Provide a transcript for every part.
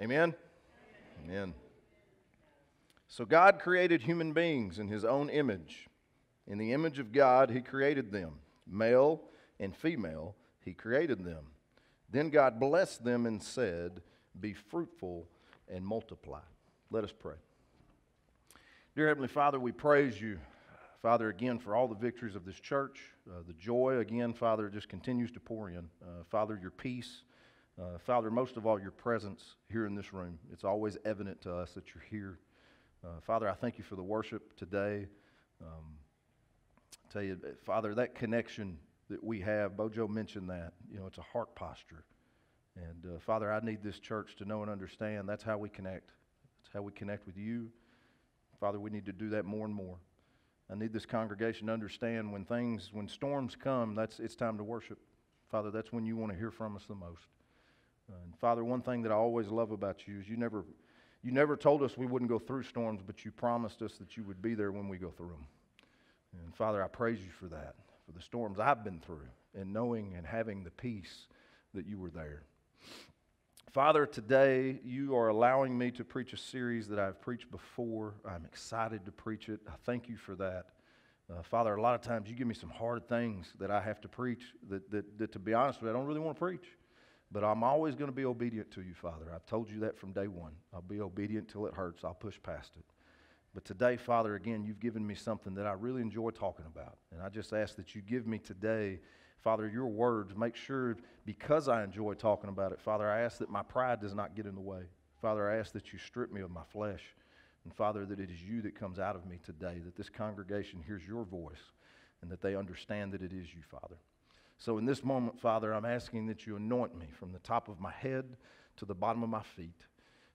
Amen? Amen. So God created human beings in his own image. In the image of God, he created them. Male and female, he created them. Then God blessed them and said, Be fruitful and multiply. Let us pray. Dear Heavenly Father, we praise you, Father, again for all the victories of this church. Uh, the joy, again, Father, just continues to pour in. Uh, Father, your peace. Uh, Father, most of all, your presence here in this room. It's always evident to us that you're here. Uh, Father, I thank you for the worship today. Um, tell you, Father, that connection that we have, Bojo mentioned that. You know, it's a heart posture. And uh, Father, I need this church to know and understand that's how we connect. That's how we connect with you. Father, we need to do that more and more. I need this congregation to understand when things, when storms come, that's it's time to worship. Father, that's when you want to hear from us the most. And Father, one thing that I always love about you is you never, you never told us we wouldn't go through storms, but you promised us that you would be there when we go through them. And Father, I praise you for that, for the storms I've been through, and knowing and having the peace that you were there. Father, today you are allowing me to preach a series that I've preached before. I'm excited to preach it. I thank you for that. Uh, Father, a lot of times you give me some hard things that I have to preach that, that, that to be honest with you, I don't really want to preach. But I'm always going to be obedient to you, Father. I've told you that from day one. I'll be obedient till it hurts. I'll push past it. But today, Father, again, you've given me something that I really enjoy talking about. And I just ask that you give me today Father, your words, make sure because I enjoy talking about it, Father, I ask that my pride does not get in the way. Father, I ask that you strip me of my flesh. And Father, that it is you that comes out of me today, that this congregation hears your voice and that they understand that it is you, Father. So in this moment, Father, I'm asking that you anoint me from the top of my head to the bottom of my feet.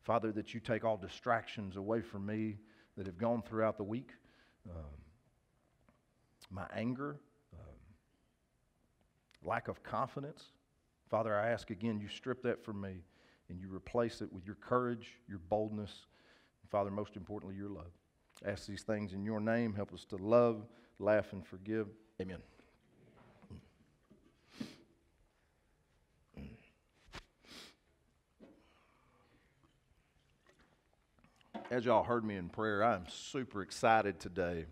Father, that you take all distractions away from me that have gone throughout the week. Um, my anger, lack of confidence. Father, I ask again, you strip that from me and you replace it with your courage, your boldness, and Father, most importantly, your love. I ask these things in your name. Help us to love, laugh, and forgive. Amen. As y'all heard me in prayer, I am super excited today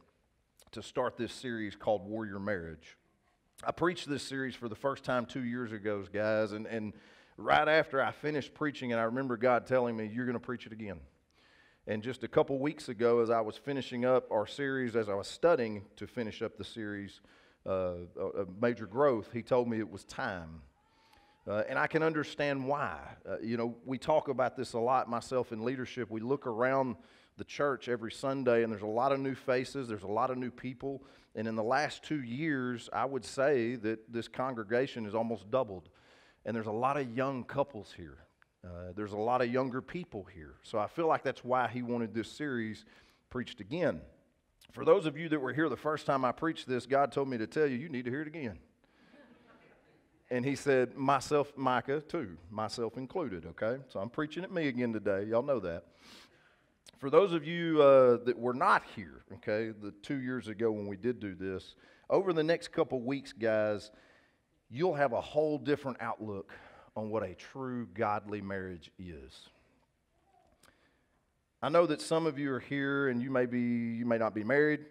to start this series called Warrior Marriage. I preached this series for the first time two years ago, guys, and, and right after I finished preaching, and I remember God telling me, You're going to preach it again. And just a couple weeks ago, as I was finishing up our series, as I was studying to finish up the series uh, of Major Growth, He told me it was time. Uh, and I can understand why. Uh, you know, we talk about this a lot, myself in leadership. We look around the church every Sunday, and there's a lot of new faces, there's a lot of new people. And in the last two years, I would say that this congregation has almost doubled. And there's a lot of young couples here. Uh, there's a lot of younger people here. So I feel like that's why he wanted this series preached again. For those of you that were here the first time I preached this, God told me to tell you, you need to hear it again. And he said, myself, Micah, too, myself included, okay? So I'm preaching at me again today. Y'all know that for those of you uh, that were not here, okay, the two years ago when we did do this, over the next couple weeks, guys, you'll have a whole different outlook on what a true godly marriage is. I know that some of you are here and you may be you may not be married.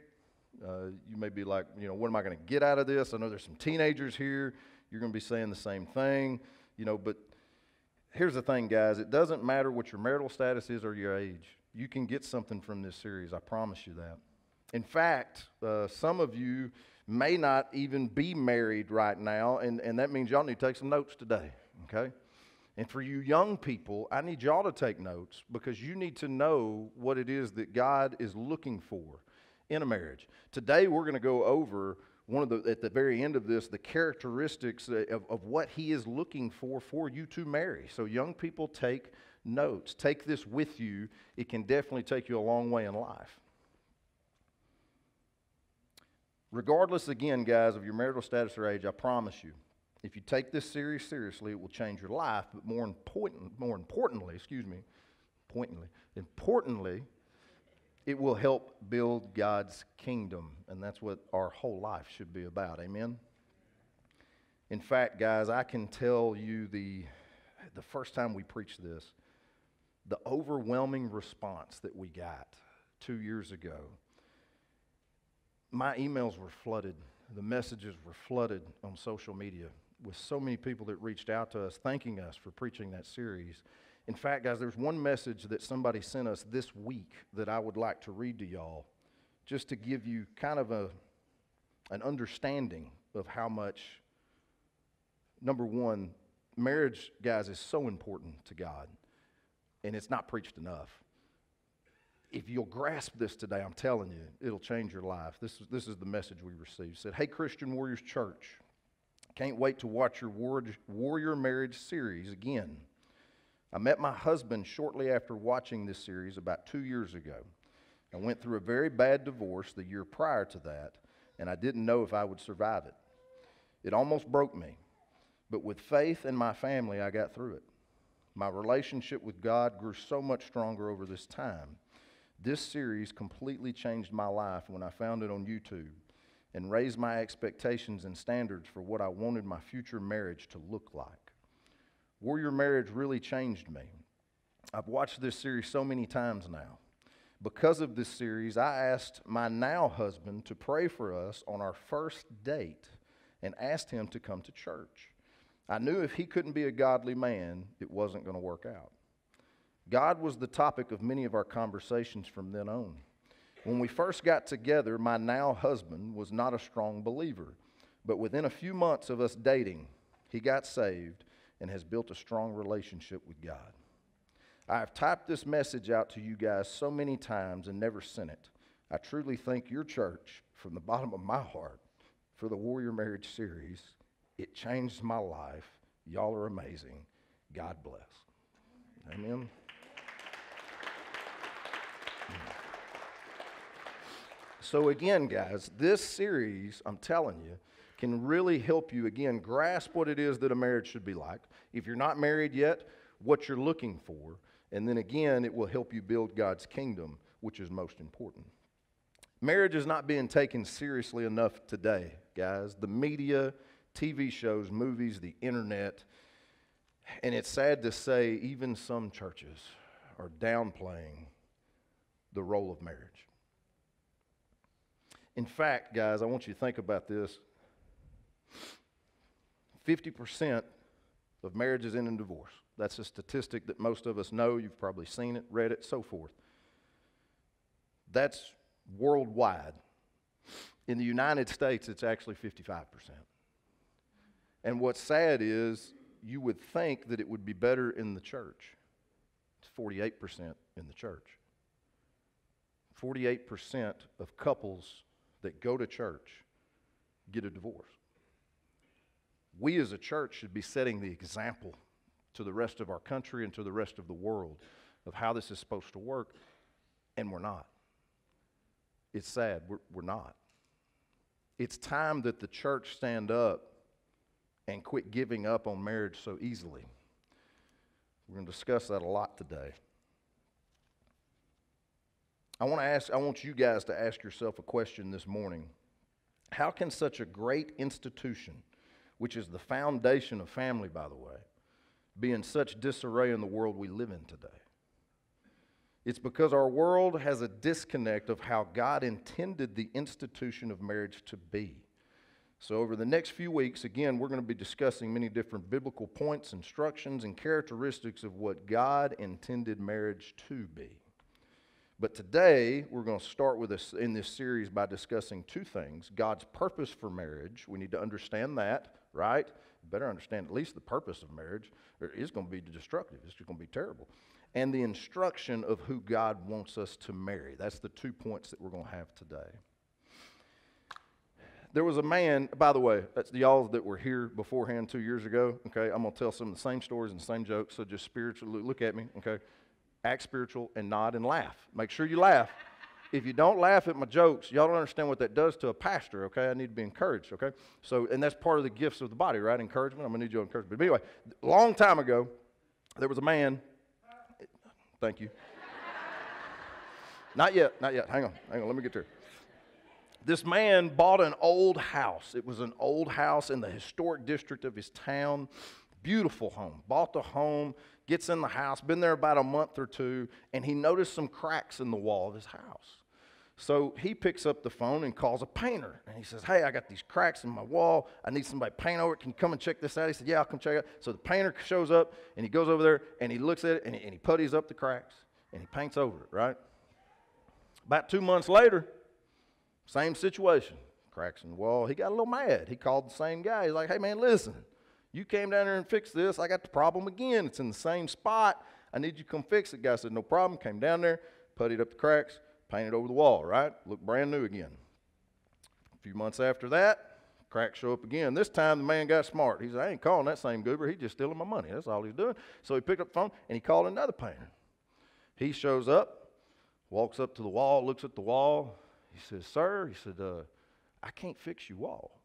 Uh, you may be like, you know, what am I going to get out of this? I know there's some teenagers here. You're going to be saying the same thing, you know. But here's the thing, guys. It doesn't matter what your marital status is or your age you can get something from this series. I promise you that. In fact, uh, some of you may not even be married right now, and, and that means y'all need to take some notes today, okay? And for you young people, I need y'all to take notes because you need to know what it is that God is looking for in a marriage. Today, we're going to go over one of the, at the very end of this, the characteristics uh, of, of what He is looking for for you to marry. So, young people, take notes. Take this with you. It can definitely take you a long way in life. Regardless, again, guys, of your marital status or age, I promise you, if you take this series seriously, it will change your life. But more important, more importantly, excuse me, pointedly, importantly, it will help build God's kingdom, and that's what our whole life should be about. Amen. In fact, guys, I can tell you the the first time we preached this, the overwhelming response that we got two years ago. My emails were flooded, the messages were flooded on social media with so many people that reached out to us thanking us for preaching that series. In fact, guys, there's one message that somebody sent us this week that I would like to read to y'all just to give you kind of a, an understanding of how much, number one, marriage, guys, is so important to God, and it's not preached enough. If you'll grasp this today, I'm telling you, it'll change your life. This is, this is the message we received. It said, Hey, Christian Warriors Church, can't wait to watch your Warrior Marriage series again. I met my husband shortly after watching this series about two years ago. I went through a very bad divorce the year prior to that, and I didn't know if I would survive it. It almost broke me, but with faith and my family, I got through it. My relationship with God grew so much stronger over this time. This series completely changed my life when I found it on YouTube and raised my expectations and standards for what I wanted my future marriage to look like. Warrior Marriage really changed me. I've watched this series so many times now. Because of this series, I asked my now husband to pray for us on our first date and asked him to come to church. I knew if he couldn't be a godly man, it wasn't going to work out. God was the topic of many of our conversations from then on. When we first got together, my now husband was not a strong believer, but within a few months of us dating, he got saved and has built a strong relationship with God. I have typed this message out to you guys so many times and never sent it. I truly thank your church from the bottom of my heart for the Warrior Marriage series. It changed my life. Y'all are amazing. God bless. Amen. So, again, guys, this series, I'm telling you, can really help you, again, grasp what it is that a marriage should be like. If you're not married yet, what you're looking for. And then again, it will help you build God's kingdom, which is most important. Marriage is not being taken seriously enough today, guys. The media, TV shows, movies, the internet, and it's sad to say, even some churches are downplaying the role of marriage. In fact, guys, I want you to think about this 50% of marriages end in divorce. That's a statistic that most of us know. You've probably seen it, read it, so forth. That's worldwide. In the United States, it's actually 55%. And what's sad is you would think that it would be better in the church. It's 48% in the church. 48% of couples that go to church get a divorce. We as a church should be setting the example to the rest of our country and to the rest of the world of how this is supposed to work, and we're not. It's sad, we're, we're not. It's time that the church stand up and quit giving up on marriage so easily. We're going to discuss that a lot today. I want to ask I want you guys to ask yourself a question this morning. How can such a great institution, which is the foundation of family by the way, be in such disarray in the world we live in today? It's because our world has a disconnect of how God intended the institution of marriage to be. So, over the next few weeks, again, we're going to be discussing many different biblical points, instructions, and characteristics of what God intended marriage to be. But today, we're going to start with us in this series by discussing two things God's purpose for marriage. We need to understand that, right? better understand at least the purpose of marriage, it's going to be destructive. It's going to be terrible. And the instruction of who God wants us to marry. That's the two points that we're going to have today. There was a man, by the way, that's the y'all that were here beforehand two years ago. Okay, I'm going to tell some of the same stories and the same jokes, so just spiritually look at me. Okay, act spiritual and nod and laugh. Make sure you laugh. If you don't laugh at my jokes, y'all don't understand what that does to a pastor, okay? I need to be encouraged, okay? So, and that's part of the gifts of the body, right? Encouragement. I'm gonna need your encouragement. But anyway, long time ago, there was a man. Thank you. not yet, not yet. Hang on, hang on. Let me get there. This man bought an old house. It was an old house in the historic district of his town. Beautiful home. Bought the home gets in the house, been there about a month or two, and he noticed some cracks in the wall of his house. So he picks up the phone and calls a painter. And he says, Hey, I got these cracks in my wall. I need somebody to paint over it. Can you come and check this out? He said, Yeah, I'll come check it out. So the painter shows up and he goes over there and he looks at it and he, and he putties up the cracks and he paints over it, right? About two months later, same situation. Cracks in the wall. He got a little mad. He called the same guy. He's like, Hey, man, listen. You came down here and fixed this. I got the problem again. It's in the same spot. I need you to come fix it. Guy said, No problem. Came down there, puttied up the cracks painted over the wall, right? Look brand new again. A few months after that, cracks show up again. This time the man got smart. He said, I ain't calling that same goober. He's just stealing my money. That's all he's doing. So he picked up the phone and he called another painter. He shows up, walks up to the wall, looks at the wall. He says, Sir, he said, uh, I can't fix your wall.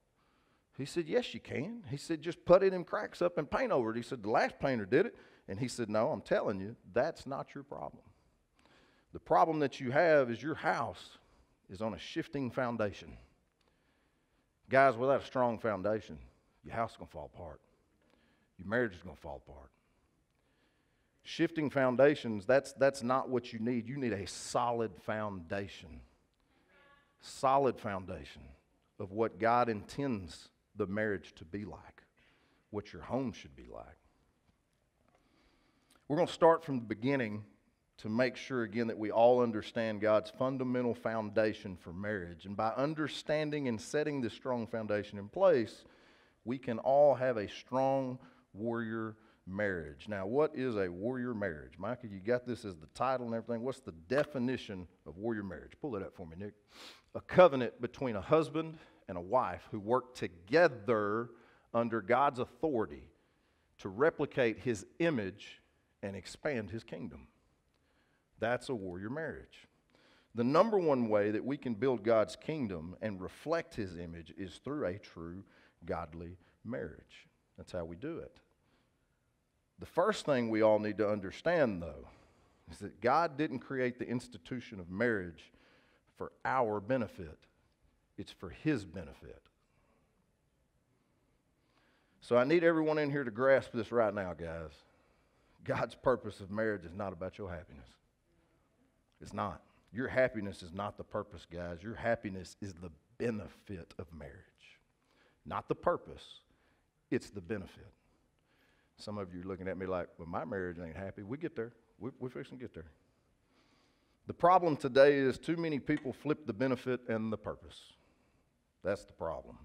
He said, Yes, you can. He said, Just put it in cracks up and paint over it. He said, The last painter did it. And he said, No, I'm telling you, that's not your problem. The problem that you have is your house is on a shifting foundation. Guys, without a strong foundation, your house is going to fall apart. Your marriage is going to fall apart. Shifting foundations, that's, that's not what you need. You need a solid foundation. Solid foundation of what God intends the marriage to be like, what your home should be like. We're going to start from the beginning to make sure, again, that we all understand God's fundamental foundation for marriage. And by understanding and setting this strong foundation in place, we can all have a strong warrior marriage. Now, what is a warrior marriage? Micah, you got this as the title and everything. What's the definition of warrior marriage? Pull it up for me, Nick. A covenant between a husband and a wife who work together under God's authority to replicate his image and expand his kingdom. That's a warrior marriage. The number one way that we can build God's kingdom and reflect his image is through a true godly marriage. That's how we do it. The first thing we all need to understand, though, is that God didn't create the institution of marriage for our benefit, it's for his benefit. So I need everyone in here to grasp this right now, guys. God's purpose of marriage is not about your happiness. It's not. Your happiness is not the purpose, guys. Your happiness is the benefit of marriage. Not the purpose, it's the benefit. Some of you are looking at me like, well, my marriage ain't happy. We get there. We, we're fixing to get there. The problem today is too many people flip the benefit and the purpose. That's the problem.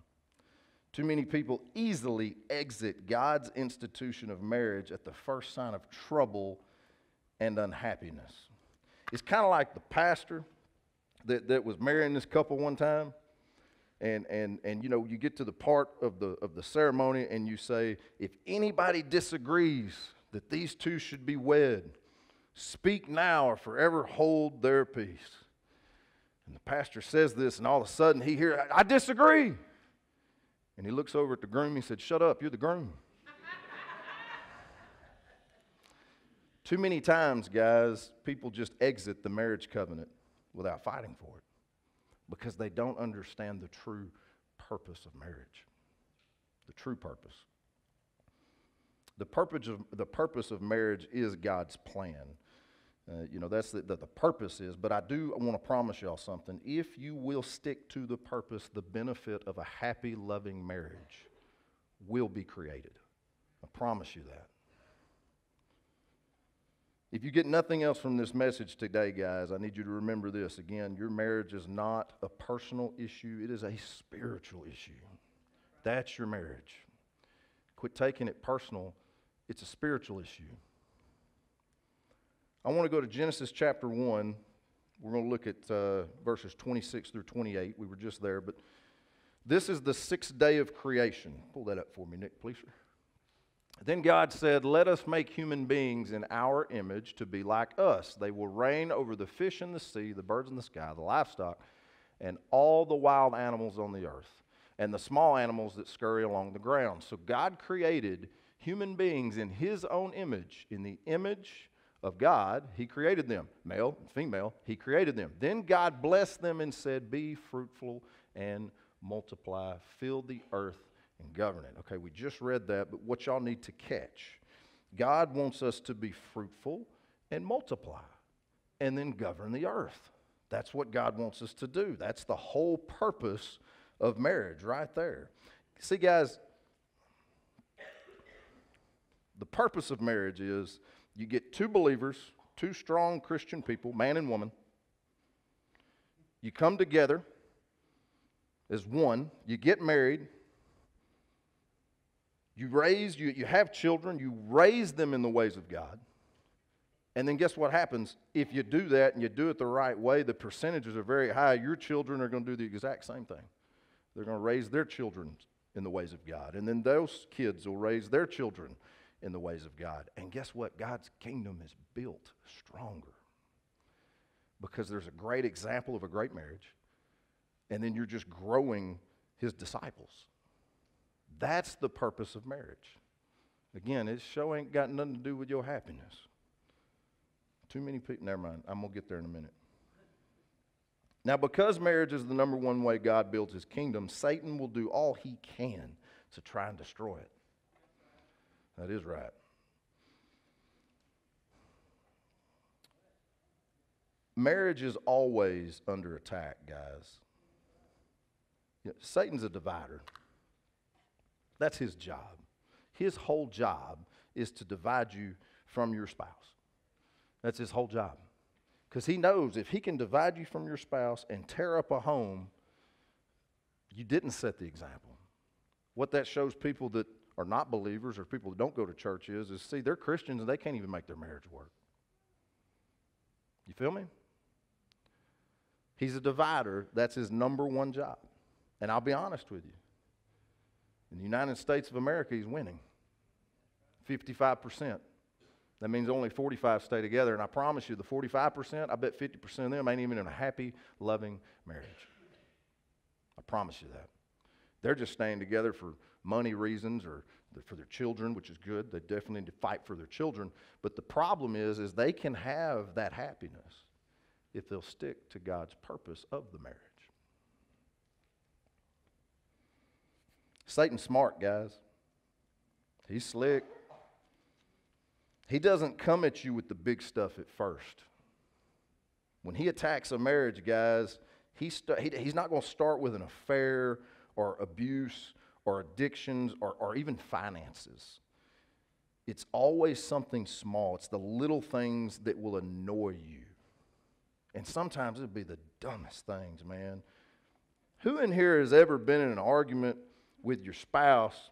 Too many people easily exit God's institution of marriage at the first sign of trouble and unhappiness. It's kind of like the pastor that, that was marrying this couple one time. And, and, and you know, you get to the part of the, of the ceremony and you say, if anybody disagrees that these two should be wed, speak now or forever hold their peace. And the pastor says this, and all of a sudden he hears, I disagree. And he looks over at the groom. He said, Shut up, you're the groom. Too many times, guys, people just exit the marriage covenant without fighting for it because they don't understand the true purpose of marriage. The true purpose. The purpose of, the purpose of marriage is God's plan. Uh, you know, that's the, the, the purpose is. But I do want to promise y'all something. If you will stick to the purpose, the benefit of a happy, loving marriage will be created. I promise you that. If you get nothing else from this message today, guys, I need you to remember this. Again, your marriage is not a personal issue, it is a spiritual issue. That's your marriage. Quit taking it personal, it's a spiritual issue. I want to go to Genesis chapter 1. We're going to look at uh, verses 26 through 28. We were just there, but this is the sixth day of creation. Pull that up for me, Nick, please. Then God said, Let us make human beings in our image to be like us. They will reign over the fish in the sea, the birds in the sky, the livestock, and all the wild animals on the earth, and the small animals that scurry along the ground. So God created human beings in His own image. In the image of God, He created them. Male and female, He created them. Then God blessed them and said, Be fruitful and multiply, fill the earth and govern it. Okay, we just read that, but what y'all need to catch God wants us to be fruitful and multiply and then govern the earth. That's what God wants us to do. That's the whole purpose of marriage right there. See, guys, the purpose of marriage is you get two believers, two strong Christian people, man and woman. You come together as one, you get married, you raise, you, you have children, you raise them in the ways of God. And then guess what happens? If you do that and you do it the right way, the percentages are very high. Your children are going to do the exact same thing. They're going to raise their children in the ways of God. And then those kids will raise their children in the ways of God. And guess what? God's kingdom is built stronger because there's a great example of a great marriage and then you're just growing his disciples. That's the purpose of marriage. Again, it show ain't got nothing to do with your happiness. Too many people, never mind. I'm going to get there in a minute. Now, because marriage is the number one way God builds his kingdom, Satan will do all he can to try and destroy it. That is right. Marriage is always under attack, guys. You know, Satan's a divider. That's his job. His whole job is to divide you from your spouse. That's his whole job. Because he knows if he can divide you from your spouse and tear up a home, you didn't set the example. What that shows people that are not believers or people that don't go to church is, is see, they're Christians and they can't even make their marriage work. You feel me? He's a divider. That's his number one job. And I'll be honest with you. In the United States of America, he's winning 55%. That means only 45 stay together. And I promise you, the 45%, I bet 50% of them ain't even in a happy, loving marriage. I promise you that. They're just staying together for money reasons or for their children, which is good. They definitely need to fight for their children. But the problem is, is they can have that happiness if they'll stick to God's purpose of the marriage. Satan's smart, guys. He's slick. He doesn't come at you with the big stuff at first. When he attacks a marriage, guys, he st- he, he's not going to start with an affair or abuse or addictions or, or even finances. It's always something small. It's the little things that will annoy you. And sometimes it'll be the dumbest things, man. Who in here has ever been in an argument with your spouse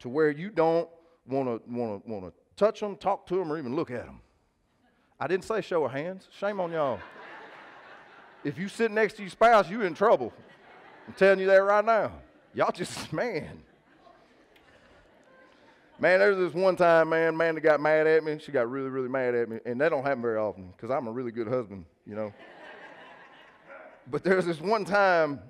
to where you don't want to want to want to touch them, talk to them, or even look at them. I didn't say show of hands. Shame on y'all. if you sit next to your spouse, you in trouble. I'm telling you that right now. Y'all just man. Man, there's this one time, man, man that got mad at me. She got really, really mad at me, and that don't happen very often because I'm a really good husband, you know. but there's this one time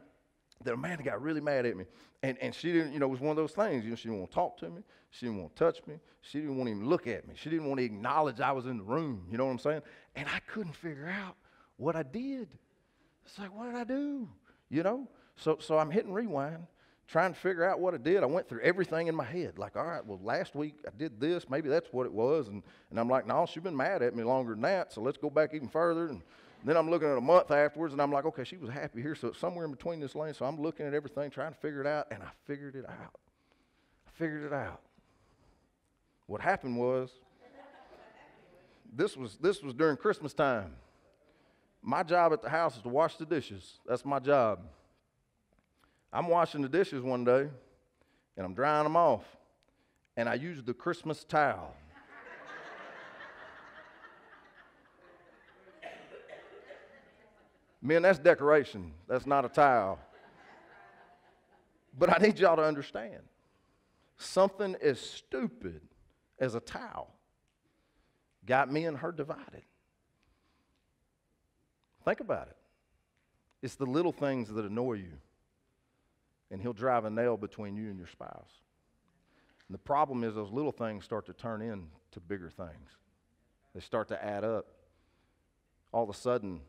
that Amanda got really mad at me. And, and she didn't, you know, it was one of those things. You know, she didn't want to talk to me. She didn't want to touch me. She didn't want to even look at me. She didn't want to acknowledge I was in the room. You know what I'm saying? And I couldn't figure out what I did. It's like, what did I do? You know? So, so I'm hitting rewind, trying to figure out what I did. I went through everything in my head. Like, all right, well, last week I did this. Maybe that's what it was. And, and I'm like, no, she's been mad at me longer than that. So let's go back even further. And then I'm looking at a month afterwards, and I'm like, okay, she was happy here, so it's somewhere in between this lane. So I'm looking at everything, trying to figure it out, and I figured it out. I figured it out. What happened was, this was this was during Christmas time. My job at the house is to wash the dishes. That's my job. I'm washing the dishes one day, and I'm drying them off, and I used the Christmas towel. Men, that's decoration. That's not a towel. But I need y'all to understand something as stupid as a towel got me and her divided. Think about it. It's the little things that annoy you, and he'll drive a nail between you and your spouse. And the problem is, those little things start to turn into bigger things, they start to add up. All of a sudden,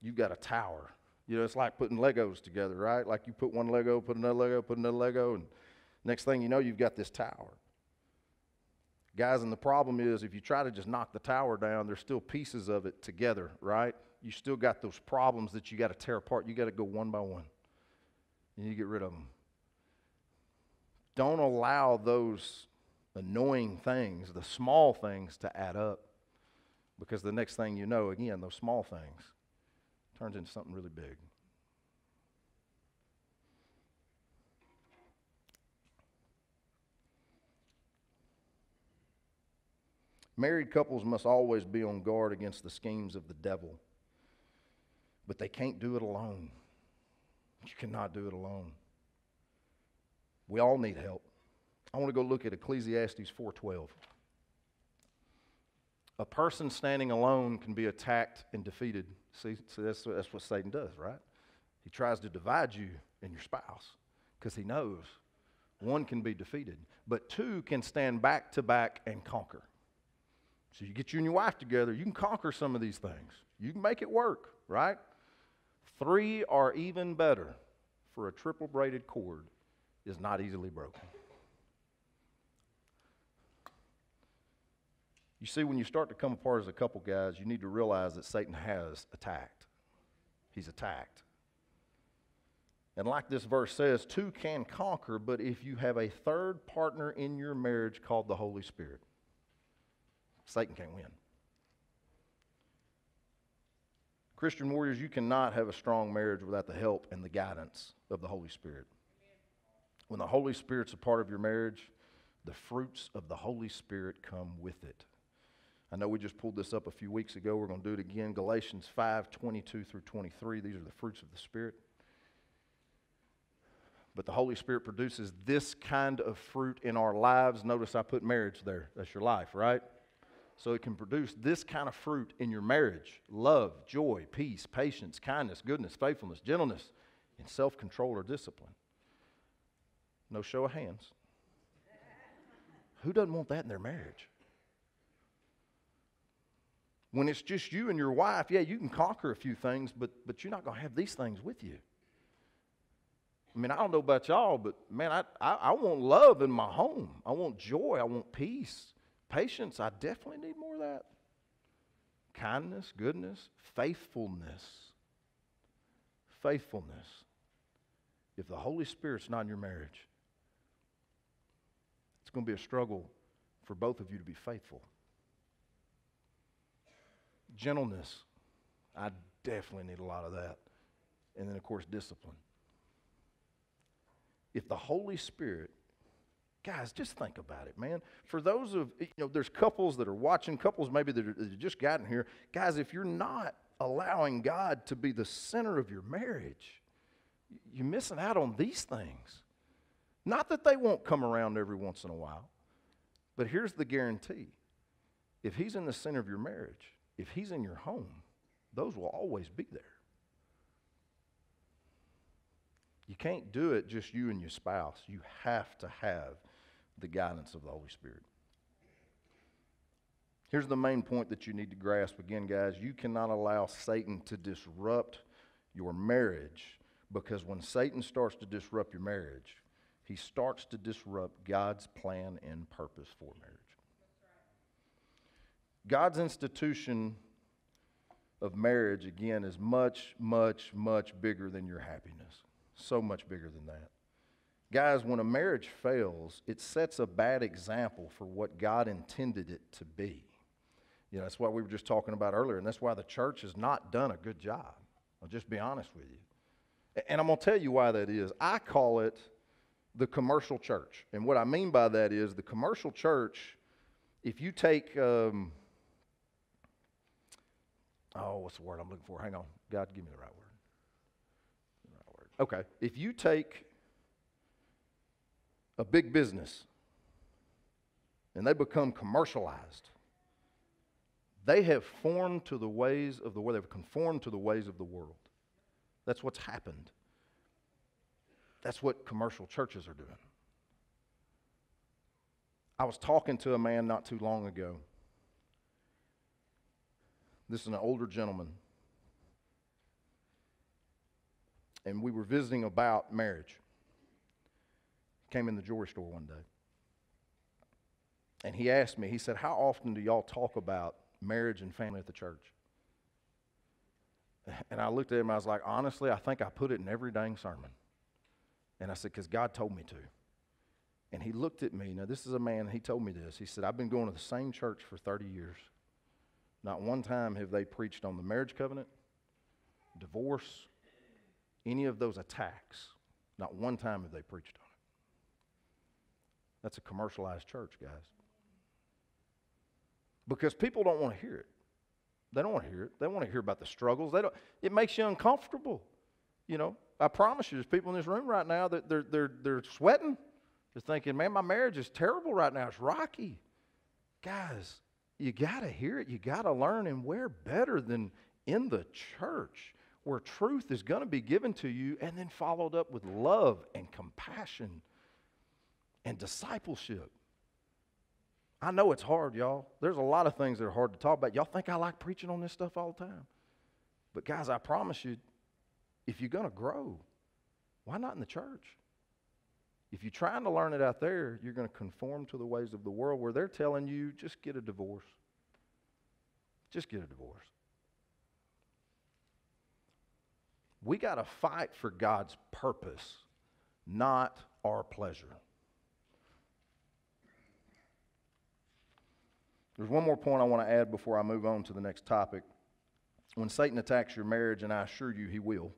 you've got a tower. You know, it's like putting Legos together, right? Like you put one Lego, put another Lego, put another Lego, and next thing you know, you've got this tower. Guys, and the problem is if you try to just knock the tower down, there's still pieces of it together, right? You still got those problems that you got to tear apart. You got to go one by one. And you get rid of them. Don't allow those annoying things, the small things, to add up. Because the next thing you know, again, those small things turns into something really big. Married couples must always be on guard against the schemes of the devil, but they can't do it alone. You cannot do it alone. We all need help. I want to go look at Ecclesiastes 4:12. A person standing alone can be attacked and defeated. See, that's, that's what Satan does, right? He tries to divide you and your spouse because he knows one can be defeated, but two can stand back to back and conquer. So you get you and your wife together, you can conquer some of these things. You can make it work, right? Three are even better, for a triple braided cord is not easily broken. You see, when you start to come apart as a couple, guys, you need to realize that Satan has attacked. He's attacked. And like this verse says, two can conquer, but if you have a third partner in your marriage called the Holy Spirit, Satan can't win. Christian warriors, you cannot have a strong marriage without the help and the guidance of the Holy Spirit. When the Holy Spirit's a part of your marriage, the fruits of the Holy Spirit come with it. I know we just pulled this up a few weeks ago. We're going to do it again. Galatians 5 22 through 23. These are the fruits of the Spirit. But the Holy Spirit produces this kind of fruit in our lives. Notice I put marriage there. That's your life, right? So it can produce this kind of fruit in your marriage love, joy, peace, patience, kindness, goodness, faithfulness, gentleness, and self control or discipline. No show of hands. Who doesn't want that in their marriage? When it's just you and your wife, yeah, you can conquer a few things, but, but you're not going to have these things with you. I mean, I don't know about y'all, but man, I, I, I want love in my home. I want joy. I want peace. Patience, I definitely need more of that. Kindness, goodness, faithfulness. Faithfulness. If the Holy Spirit's not in your marriage, it's going to be a struggle for both of you to be faithful. Gentleness, I definitely need a lot of that. And then, of course, discipline. If the Holy Spirit Guys, just think about it, man. For those of, you know, there's couples that are watching, couples maybe that, are, that just gotten here. Guys, if you're not allowing God to be the center of your marriage, you're missing out on these things. Not that they won't come around every once in a while, but here's the guarantee if He's in the center of your marriage, if He's in your home, those will always be there. You can't do it just you and your spouse. You have to have the guidance of the Holy Spirit. Here's the main point that you need to grasp again, guys. You cannot allow Satan to disrupt your marriage because when Satan starts to disrupt your marriage, he starts to disrupt God's plan and purpose for marriage. God's institution of marriage, again, is much, much, much bigger than your happiness. So much bigger than that. Guys, when a marriage fails, it sets a bad example for what God intended it to be. You know, that's what we were just talking about earlier, and that's why the church has not done a good job. I'll just be honest with you. And I'm going to tell you why that is. I call it the commercial church. And what I mean by that is the commercial church, if you take, um, oh, what's the word I'm looking for? Hang on. God, give me the right word. The right word. Okay. If you take a big business and they become commercialized, they have formed to the ways of the world, they've conformed to the ways of the world. That's what's happened. That's what commercial churches are doing. I was talking to a man not too long ago. This is an older gentleman. And we were visiting about marriage. Came in the jewelry store one day. And he asked me, he said, How often do y'all talk about marriage and family at the church? And I looked at him, I was like, Honestly, I think I put it in every dang sermon. And I said, Because God told me to. And he looked at me. Now, this is a man, he told me this. He said, I've been going to the same church for 30 years. Not one time have they preached on the marriage covenant, divorce, any of those attacks. Not one time have they preached on it. That's a commercialized church, guys. Because people don't want to hear it. They don't want to hear it. They want to hear about the struggles. They don't, it makes you uncomfortable. You know, I promise you, there's people in this room right now that they're, they're, they're sweating. They're thinking, man, my marriage is terrible right now. It's rocky. Guys, you got to hear it. You got to learn, and where better than in the church where truth is going to be given to you and then followed up with love and compassion and discipleship. I know it's hard, y'all. There's a lot of things that are hard to talk about. Y'all think I like preaching on this stuff all the time. But, guys, I promise you, if you're going to grow, why not in the church? If you're trying to learn it out there, you're going to conform to the ways of the world where they're telling you just get a divorce. Just get a divorce. We got to fight for God's purpose, not our pleasure. There's one more point I want to add before I move on to the next topic. When Satan attacks your marriage, and I assure you he will,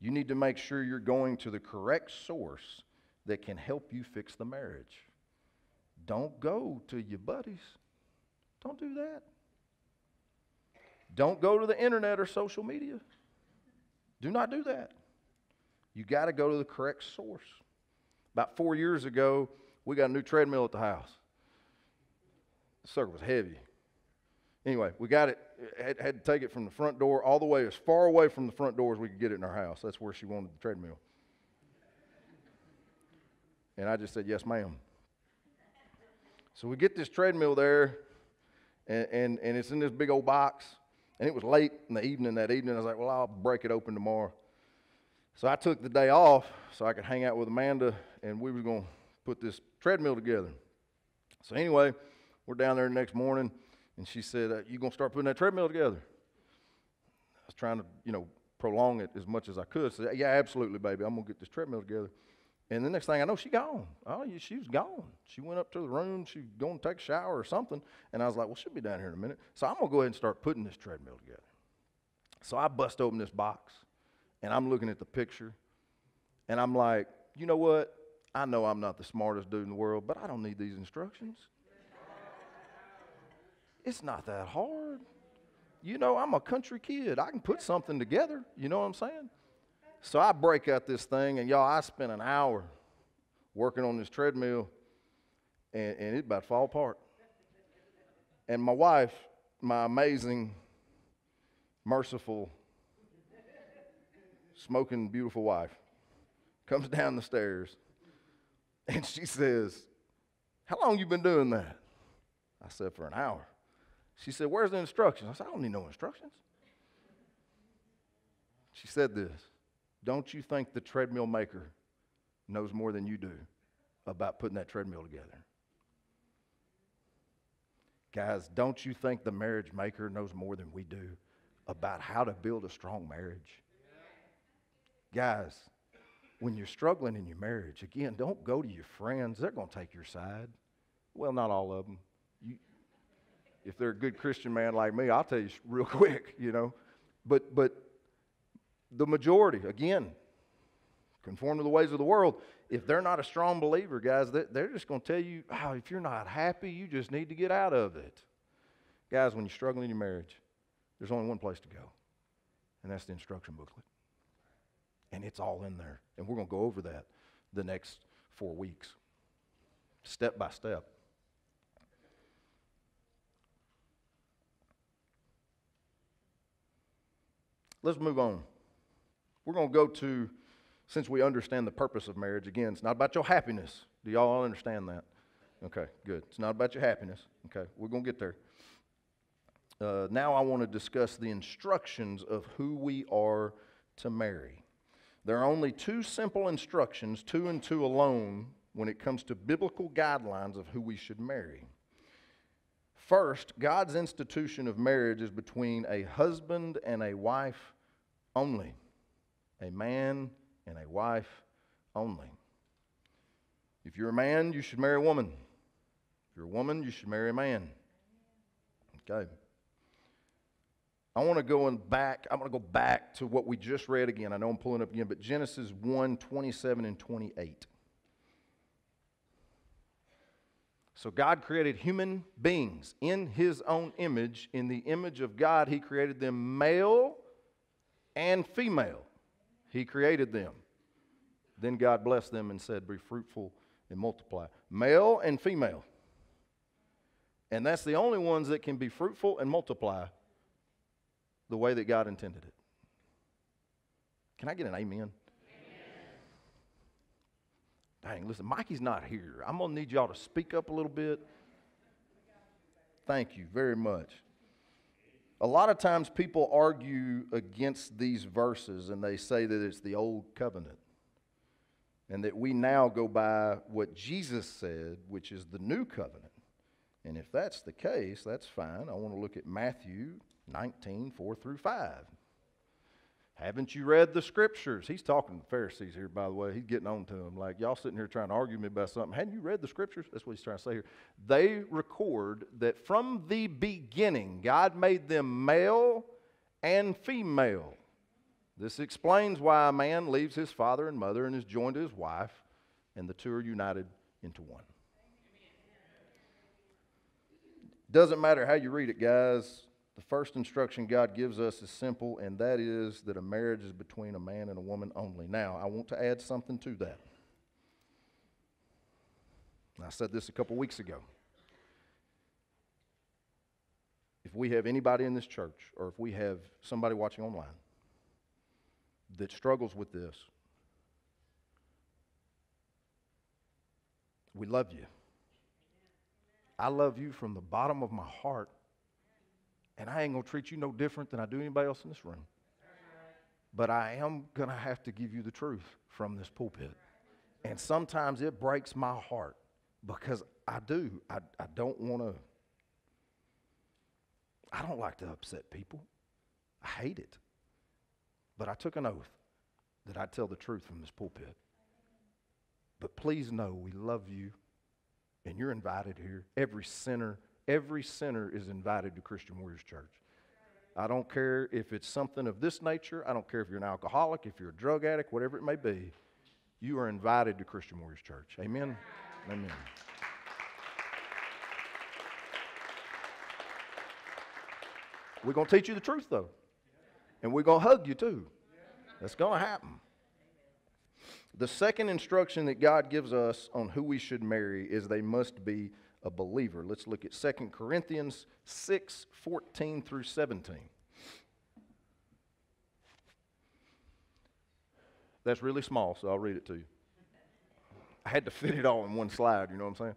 you need to make sure you're going to the correct source that can help you fix the marriage. Don't go to your buddies. Don't do that. Don't go to the internet or social media. Do not do that. You got to go to the correct source. About four years ago, we got a new treadmill at the house. The circle was heavy. Anyway, we got it, uh, had, had to take it from the front door all the way as far away from the front door as we could get it in our house. That's where she wanted the treadmill. And I just said, Yes, ma'am. So we get this treadmill there, and, and, and it's in this big old box. And it was late in the evening that evening. I was like, Well, I'll break it open tomorrow. So I took the day off so I could hang out with Amanda, and we were going to put this treadmill together. So anyway, we're down there the next morning, and she said, uh, "You gonna start putting that treadmill together?" I was trying to, you know, prolong it as much as I could. So yeah, absolutely, baby, I'm gonna get this treadmill together. And the next thing I know, she gone. Oh, yeah, she was gone. She went up to the room. She going to take a shower or something. And I was like, well, she'll be down here in a minute. So I'm gonna go ahead and start putting this treadmill together. So I bust open this box, and I'm looking at the picture, and I'm like, you know what? I know I'm not the smartest dude in the world, but I don't need these instructions. It's not that hard. You know, I'm a country kid. I can put something together. You know what I'm saying? So I break out this thing, and y'all, I spent an hour working on this treadmill, and, and it about fall apart. And my wife, my amazing, merciful, smoking, beautiful wife, comes down the stairs, and she says, "How long you been doing that?" I said, "For an hour." She said, Where's the instructions? I said, I don't need no instructions. She said this Don't you think the treadmill maker knows more than you do about putting that treadmill together? Guys, don't you think the marriage maker knows more than we do about how to build a strong marriage? Guys, when you're struggling in your marriage, again, don't go to your friends. They're going to take your side. Well, not all of them. If they're a good Christian man like me, I'll tell you real quick, you know. But but the majority, again, conform to the ways of the world. If they're not a strong believer, guys, they're just going to tell you, oh, if you're not happy, you just need to get out of it. Guys, when you're struggling in your marriage, there's only one place to go, and that's the instruction booklet. And it's all in there. And we're going to go over that the next four weeks, step by step. Let's move on. We're going to go to, since we understand the purpose of marriage, again, it's not about your happiness. Do y'all all understand that? Okay, good. It's not about your happiness. Okay, we're going to get there. Uh, now I want to discuss the instructions of who we are to marry. There are only two simple instructions, two and two alone, when it comes to biblical guidelines of who we should marry. First, God's institution of marriage is between a husband and a wife only. A man and a wife only. If you're a man, you should marry a woman. If you're a woman, you should marry a man. Okay. I want to go back. I'm going to go back to what we just read again. I know I'm pulling up again, but Genesis 1 27 and 28. So God created human beings in his own image. In the image of God, he created them male and female. He created them. Then God blessed them and said, Be fruitful and multiply. Male and female. And that's the only ones that can be fruitful and multiply the way that God intended it. Can I get an amen? Dang, listen, Mikey's not here. I'm going to need y'all to speak up a little bit. Thank you very much. A lot of times people argue against these verses and they say that it's the old covenant and that we now go by what Jesus said, which is the new covenant. And if that's the case, that's fine. I want to look at Matthew 19, 4 through 5. Haven't you read the scriptures? He's talking to the Pharisees here, by the way. He's getting on to them. Like, y'all sitting here trying to argue me about something. Hadn't you read the scriptures? That's what he's trying to say here. They record that from the beginning, God made them male and female. This explains why a man leaves his father and mother and is joined to his wife, and the two are united into one. Doesn't matter how you read it, guys. The first instruction God gives us is simple, and that is that a marriage is between a man and a woman only. Now, I want to add something to that. I said this a couple weeks ago. If we have anybody in this church, or if we have somebody watching online that struggles with this, we love you. I love you from the bottom of my heart and I ain't going to treat you no different than I do anybody else in this room. But I am going to have to give you the truth from this pulpit. And sometimes it breaks my heart because I do. I, I don't want to, I don't like to upset people. I hate it. But I took an oath that I'd tell the truth from this pulpit. But please know we love you and you're invited here. Every sinner Every sinner is invited to Christian Warriors Church. I don't care if it's something of this nature. I don't care if you're an alcoholic, if you're a drug addict, whatever it may be. You are invited to Christian Warriors Church. Amen? Amen. We're going to teach you the truth, though. And we're going to hug you, too. That's going to happen. The second instruction that God gives us on who we should marry is they must be a believer. Let's look at 2 Corinthians 6 14 through 17. That's really small, so I'll read it to you. I had to fit it all in one slide, you know what I'm saying?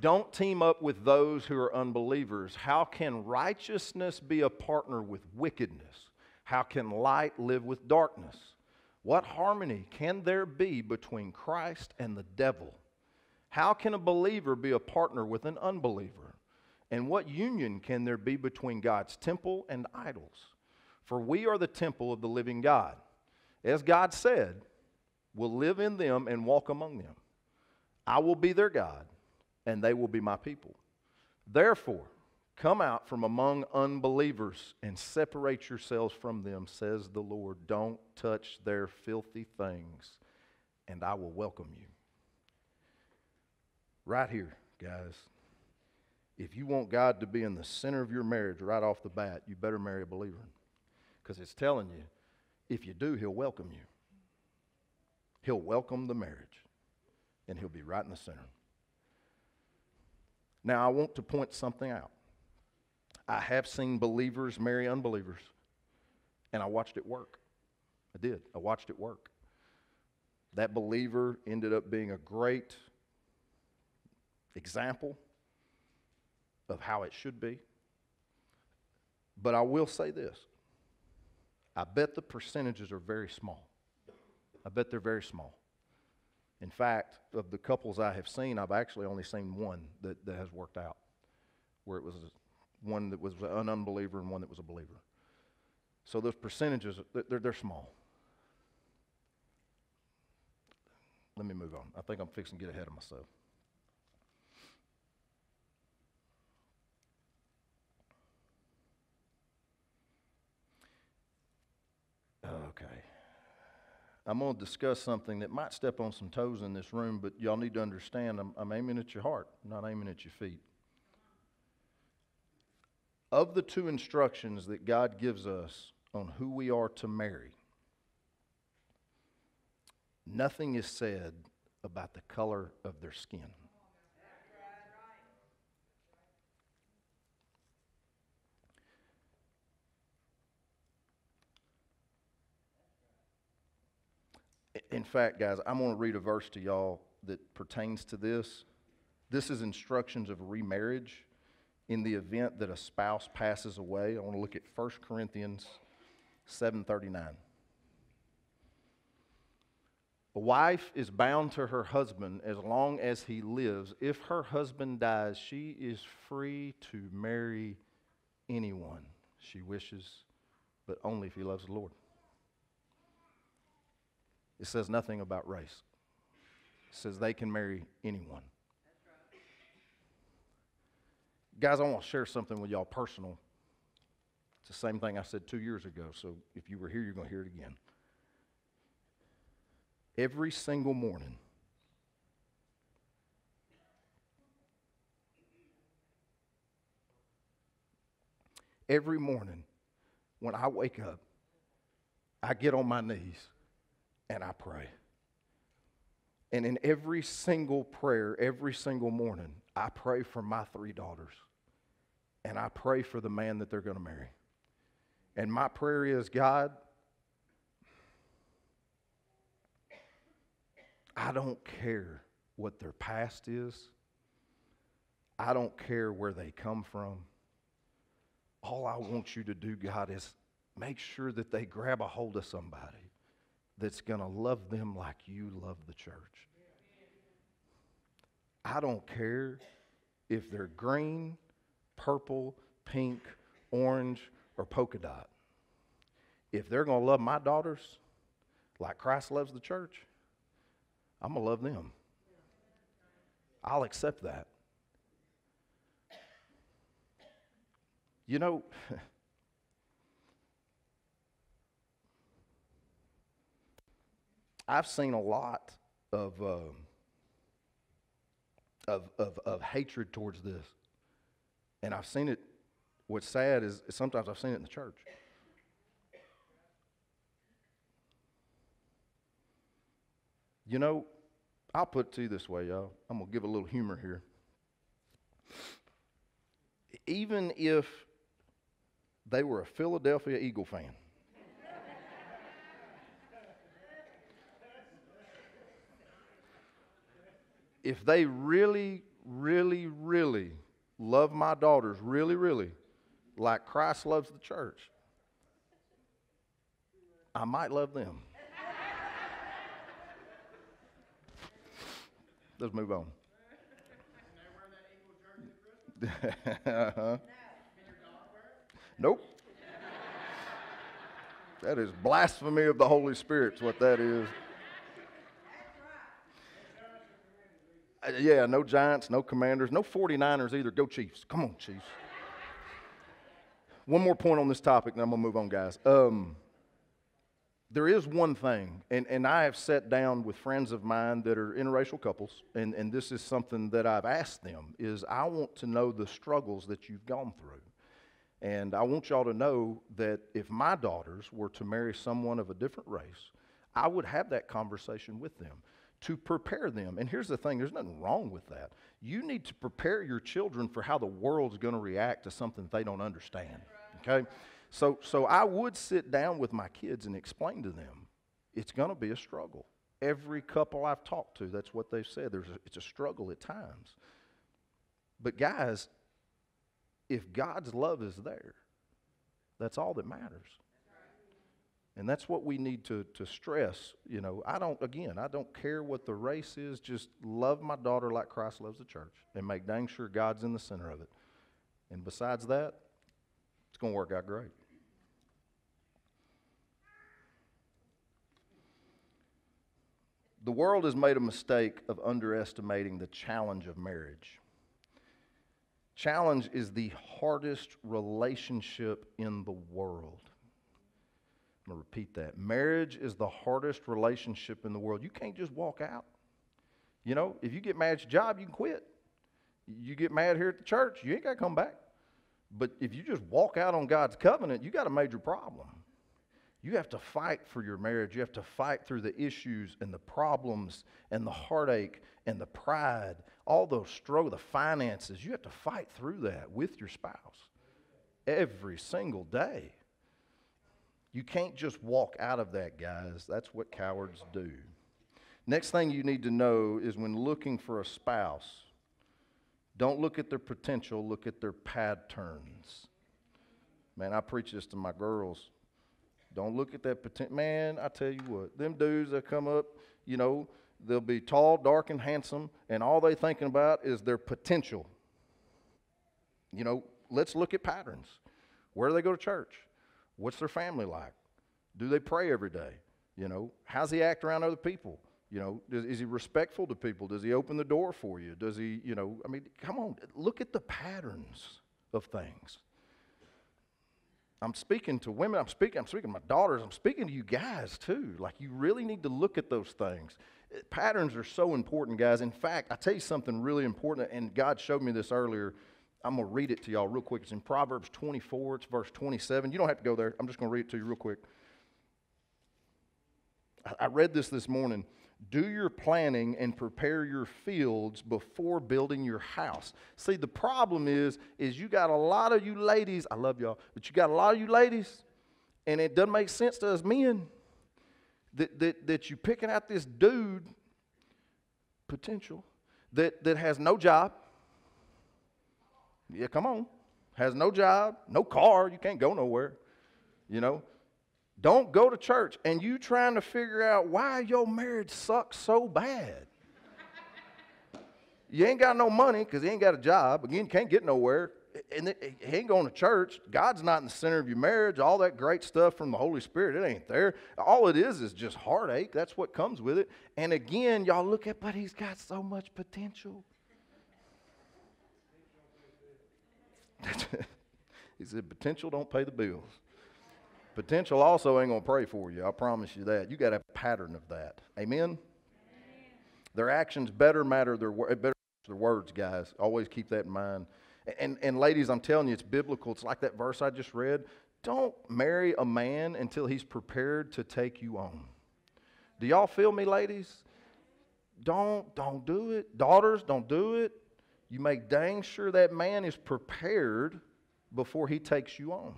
Don't team up with those who are unbelievers. How can righteousness be a partner with wickedness? How can light live with darkness? What harmony can there be between Christ and the devil? How can a believer be a partner with an unbeliever? And what union can there be between God's temple and idols? For we are the temple of the living God. As God said, will live in them and walk among them. I will be their God, and they will be my people. Therefore, come out from among unbelievers and separate yourselves from them, says the Lord. Don't touch their filthy things, and I will welcome you. Right here, guys. If you want God to be in the center of your marriage right off the bat, you better marry a believer. Because it's telling you, if you do, He'll welcome you. He'll welcome the marriage, and He'll be right in the center. Now, I want to point something out. I have seen believers marry unbelievers, and I watched it work. I did. I watched it work. That believer ended up being a great example of how it should be. But I will say this I bet the percentages are very small. I bet they're very small. In fact, of the couples I have seen, I've actually only seen one that, that has worked out, where it was one that was an unbeliever and one that was a believer. So those percentages, they're, they're small. Let me move on. I think I'm fixing to get ahead of myself. Oh, okay. I'm going to discuss something that might step on some toes in this room, but y'all need to understand I'm, I'm aiming at your heart, not aiming at your feet. Of the two instructions that God gives us on who we are to marry, nothing is said about the color of their skin. In fact, guys, I'm going to read a verse to y'all that pertains to this. This is instructions of remarriage in the event that a spouse passes away. I want to look at 1 Corinthians 7:39. A wife is bound to her husband as long as he lives. If her husband dies, she is free to marry anyone she wishes, but only if he loves the Lord. It says nothing about race. It says they can marry anyone. Guys, I want to share something with y'all personal. It's the same thing I said two years ago, so if you were here, you're going to hear it again. Every single morning, every morning when I wake up, I get on my knees and I pray. And in every single prayer, every single morning, I pray for my three daughters. And I pray for the man that they're going to marry. And my prayer is God, I don't care what their past is, I don't care where they come from. All I want you to do, God, is make sure that they grab a hold of somebody that's going to love them like you love the church. I don't care if they're green, purple, pink, orange, or polka dot. If they're going to love my daughters like Christ loves the church, I'm going to love them. I'll accept that. You know, I've seen a lot of, uh, of, of, of hatred towards this. And I've seen it, what's sad is sometimes I've seen it in the church. You know, I'll put it to you this way, y'all. I'm going to give a little humor here. Even if they were a Philadelphia Eagle fan, if they really, really, really love my daughters, really, really, like Christ loves the church, I might love them. Let's move on. Nope. That is blasphemy of the Holy Spirit, what that is. Yeah, no Giants, no Commanders, no 49ers either. Go Chiefs. Come on, Chiefs. One more point on this topic, and I'm going to move on, guys. Um, there is one thing, and, and I have sat down with friends of mine that are interracial couples, and, and this is something that I've asked them, is I want to know the struggles that you've gone through. And I want y'all to know that if my daughters were to marry someone of a different race, I would have that conversation with them to prepare them. And here's the thing there's nothing wrong with that. You need to prepare your children for how the world's going to react to something they don't understand. Okay? So, so I would sit down with my kids and explain to them it's going to be a struggle. Every couple I've talked to, that's what they've said. There's a, it's a struggle at times. But, guys, if God's love is there, that's all that matters. And that's what we need to, to stress. You know, I don't, again, I don't care what the race is, just love my daughter like Christ loves the church and make dang sure God's in the center of it. And besides that, it's going to work out great. The world has made a mistake of underestimating the challenge of marriage. Challenge is the hardest relationship in the world. I'm going to repeat that. Marriage is the hardest relationship in the world. You can't just walk out. You know, if you get mad at your job, you can quit. You get mad here at the church, you ain't got to come back. But if you just walk out on God's covenant, you got a major problem. You have to fight for your marriage. You have to fight through the issues and the problems and the heartache and the pride, all those struggles, the finances. You have to fight through that with your spouse every single day. You can't just walk out of that, guys. That's what cowards do. Next thing you need to know is when looking for a spouse, don't look at their potential, look at their patterns. Man, I preach this to my girls. Don't look at that potential. Man, I tell you what, them dudes that come up, you know, they'll be tall, dark, and handsome, and all they thinking about is their potential. You know, let's look at patterns. Where do they go to church? What's their family like? Do they pray every day? You know, how's he act around other people? You know, does, is he respectful to people? Does he open the door for you? Does he, you know, I mean, come on, look at the patterns of things. I'm speaking to women, I'm speaking, I'm speaking to my daughters, I'm speaking to you guys too. Like, you really need to look at those things. Uh, patterns are so important, guys. In fact, I tell you something really important, and God showed me this earlier I'm going to read it to y'all real quick. It's in Proverbs 24, it's verse 27. You don't have to go there. I'm just going to read it to you real quick. I read this this morning. Do your planning and prepare your fields before building your house. See, the problem is, is you got a lot of you ladies. I love y'all, but you got a lot of you ladies, and it doesn't make sense to us men that that, that you picking out this dude potential that that has no job yeah, come on. Has no job, no car, you can't go nowhere. You know, don't go to church and you trying to figure out why your marriage sucks so bad. you ain't got no money because he ain't got a job. Again, can't get nowhere. And eh, he ain't going to church. God's not in the center of your marriage. All that great stuff from the Holy Spirit, it ain't there. All it is is just heartache. That's what comes with it. And again, y'all look at, but he's got so much potential. he said, potential don't pay the bills. Potential also ain't going to pray for you. I promise you that. You got a pattern of that. Amen? Amen. Their actions better matter their, better their words, guys. Always keep that in mind. And, and ladies, I'm telling you, it's biblical. It's like that verse I just read. Don't marry a man until he's prepared to take you on. Do y'all feel me, ladies? Don't, don't do it. Daughters, don't do it. You make dang sure that man is prepared before he takes you on.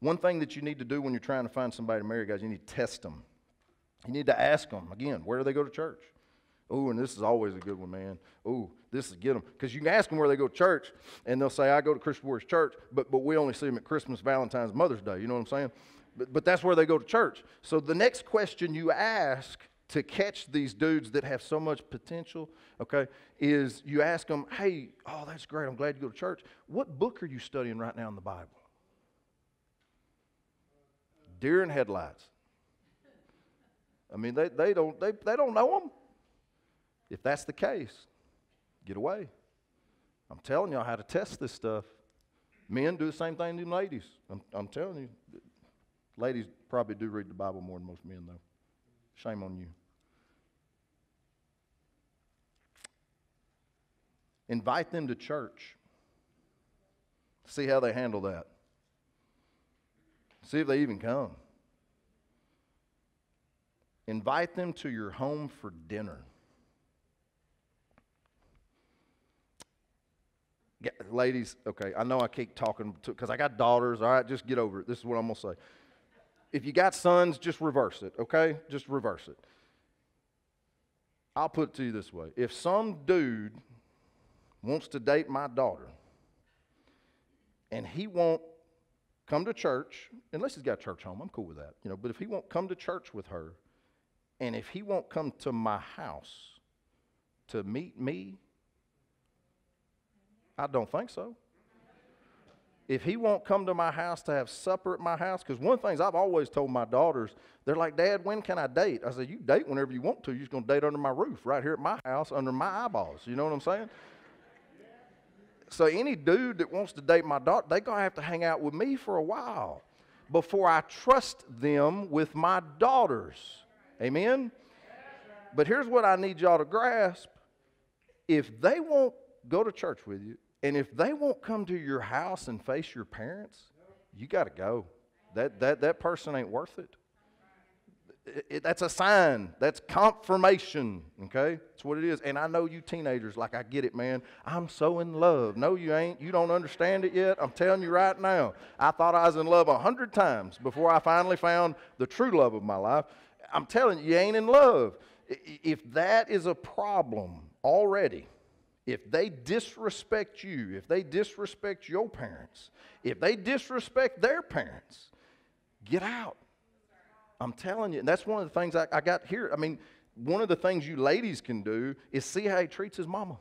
One thing that you need to do when you're trying to find somebody to marry, guys, you need to test them. You need to ask them, again, where do they go to church? Oh, and this is always a good one, man. Oh, this is get them. Because you can ask them where they go to church, and they'll say, I go to Christian Warriors Church, but, but we only see them at Christmas, Valentine's, Mother's Day. You know what I'm saying? But, but that's where they go to church. So the next question you ask to catch these dudes that have so much potential, okay, is you ask them, hey, oh, that's great. I'm glad you go to church. What book are you studying right now in the Bible? Deer in headlights. I mean, they, they, don't, they, they don't know them. If that's the case, get away. I'm telling y'all how to test this stuff. Men do the same thing to ladies. I'm, I'm telling you. Ladies probably do read the Bible more than most men, though. Shame on you. Invite them to church. See how they handle that. See if they even come. Invite them to your home for dinner. ladies, okay, I know I keep talking because I got daughters. All right, just get over it. This is what I'm going to say. If you got sons, just reverse it, okay? Just reverse it. I'll put it to you this way if some dude wants to date my daughter and he won't come to church, unless he's got a church home, I'm cool with that, you know. But if he won't come to church with her, and if he won't come to my house to meet me, I don't think so. If he won't come to my house to have supper at my house, because one of the things I've always told my daughters, they're like, Dad, when can I date? I said, You date whenever you want to. You're just going to date under my roof, right here at my house, under my eyeballs. You know what I'm saying? So any dude that wants to date my daughter, they're going to have to hang out with me for a while before I trust them with my daughters. Amen? But here's what I need y'all to grasp. If they won't go to church with you, and if they won't come to your house and face your parents, you got to go. That, that, that person ain't worth it. It, it. That's a sign. That's confirmation. Okay? That's what it is. And I know you teenagers, like, I get it, man. I'm so in love. No, you ain't. You don't understand it yet. I'm telling you right now. I thought I was in love a hundred times before I finally found the true love of my life. I'm telling you, you ain't in love. If that is a problem already, if they disrespect you, if they disrespect your parents, if they disrespect their parents, get out. I'm telling you. And that's one of the things I, I, got here. I mean, one of the things you ladies can do is see how he treats his mama.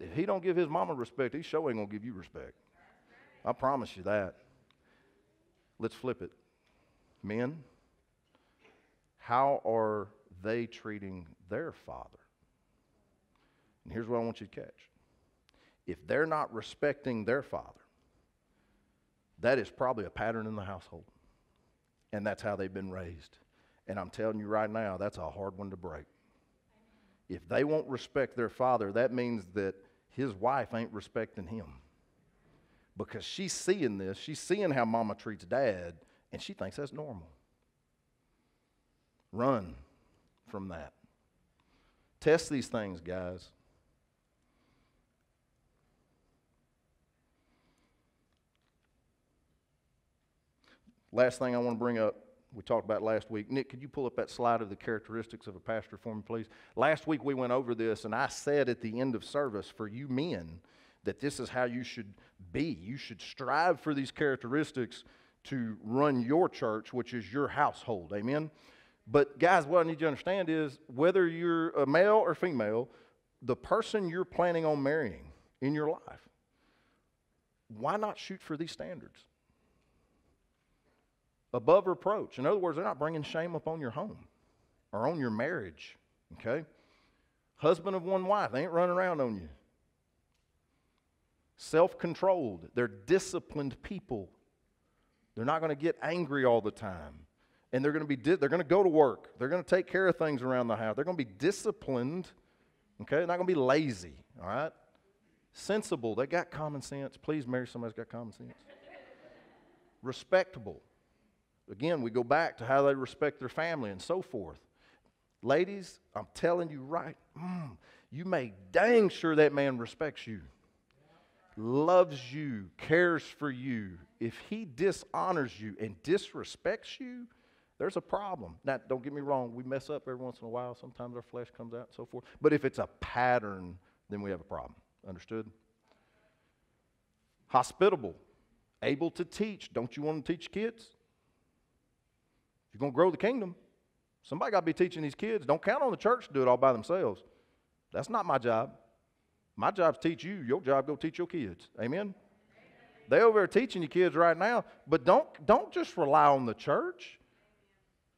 If he don't give his mama respect, he sure ain't to give you respect. I promise you that. Let's flip it. Men, how are they treating their father? And here's what I want you to catch if they're not respecting their father, that is probably a pattern in the household. And that's how they've been raised. And I'm telling you right now, that's a hard one to break. If they won't respect their father, that means that his wife ain't respecting him. Because she's seeing this, she's seeing how mama treats dad, and she thinks that's normal. Run from that. Test these things, guys. Last thing I want to bring up, we talked about last week. Nick, could you pull up that slide of the characteristics of a pastor for me, please? Last week we went over this, and I said at the end of service for you men that this is how you should be. You should strive for these characteristics to run your church, which is your household. Amen? But, guys, what I need you to understand is whether you're a male or female, the person you're planning on marrying in your life, why not shoot for these standards? Above reproach. In other words, they're not bringing shame upon your home or on your marriage. Okay? Husband of one wife, they ain't running around on you. Self controlled, they're disciplined people. They're not going to get angry all the time. And they're going to be di- they're going to go to work. They're going to take care of things around the house. They're going to be disciplined. Okay? They're not going to be lazy, all right? Sensible. They got common sense. Please marry somebody who's got common sense. Respectable. Again, we go back to how they respect their family and so forth. Ladies, I'm telling you right, mm, you make dang sure that man respects you, loves you, cares for you. If he dishonors you and disrespects you, there's a problem. Now, don't get me wrong, we mess up every once in a while. Sometimes our flesh comes out and so forth. But if it's a pattern, then we have a problem. Understood? Hospitable, able to teach. Don't you want to teach kids? You're going to grow the kingdom, somebody got to be teaching these kids. Don't count on the church to do it all by themselves. That's not my job. My job is teach you. Your job go teach your kids. Amen. They over there teaching your kids right now, but don't don't just rely on the church.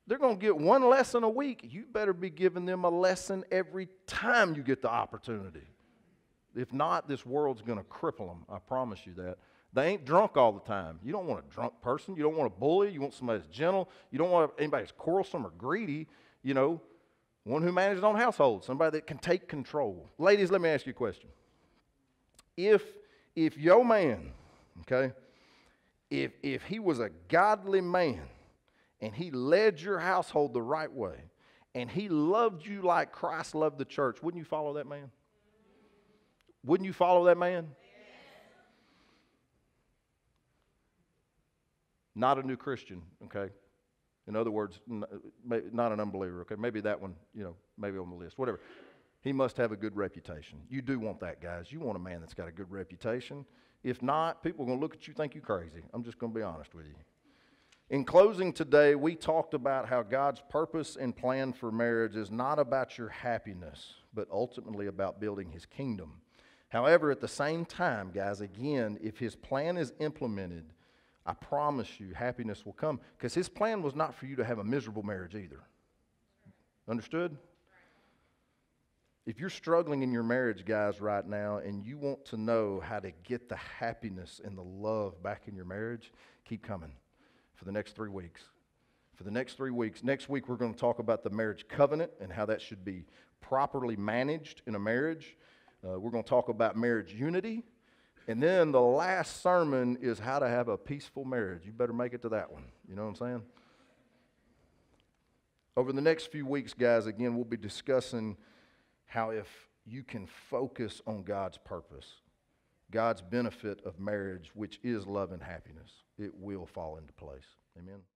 They're going to get one lesson a week. You better be giving them a lesson every time you get the opportunity. If not, this world's going to cripple them. I promise you that. They ain't drunk all the time. You don't want a drunk person. You don't want a bully. You want somebody that's gentle. You don't want anybody that's quarrelsome or greedy. You know, one who manages own household, somebody that can take control. Ladies, let me ask you a question. If if your man, okay, if if he was a godly man and he led your household the right way and he loved you like Christ loved the church, wouldn't you follow that man? Wouldn't you follow that man? Not a new Christian, okay? In other words, uh, not an unbeliever, okay? Maybe that one, you know, maybe on the list, whatever. He must have a good reputation. You do want that, guys. You want a man that's got a good reputation. If not, people are going to look at you think you crazy. I'm just going to be honest with you. In closing today, we talked about how God's purpose and plan for marriage is not about your happiness, but ultimately about building his kingdom. However, at the same time, guys, again, if his plan is implemented, I promise you happiness will come. Because his plan was not for you to have a miserable marriage either. Understood? If you're struggling in your marriage, guys, right now, and you want to know how to get the happiness and the love back in your marriage, keep coming for the next three weeks. For the next three weeks. Next week, we're going to talk about the marriage covenant and how that should be properly managed in a marriage. Uh, we're going to talk about marriage unity. And then the last sermon is how to have a peaceful marriage. You better make it to that one. You know what I'm saying? Over the next few weeks, guys, again, we'll be discussing how if you can focus on God's purpose, God's benefit of marriage, which is love and happiness, it will fall into place. Amen.